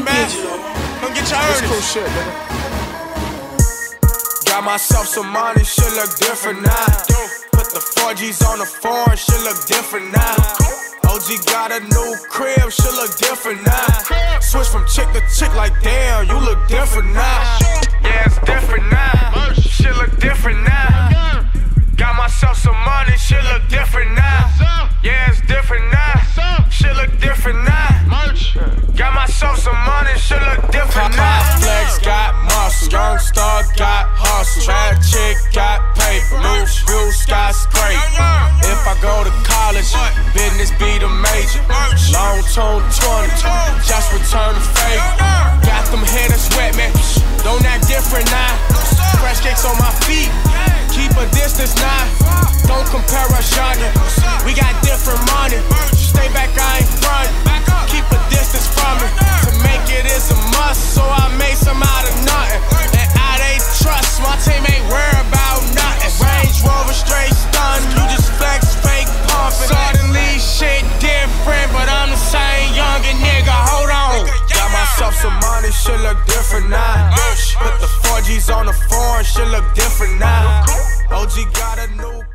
man. Come get your earnings. cool shit, nigga. Got myself some money, shit look different now. Put the 4Gs on the foreign, shit look different now. OG got a new crib, shit look different now. Switch from chick to chick, like damn, you look different now. Yeah, it's different now. Shit look different now. Got myself some Got some money, shit look different now. Flex got muscle, young star got hustle. Bad chick got paper, new view skyscraper. If I go to college, business be the major. She's on the phone, she look different now. OG got a new.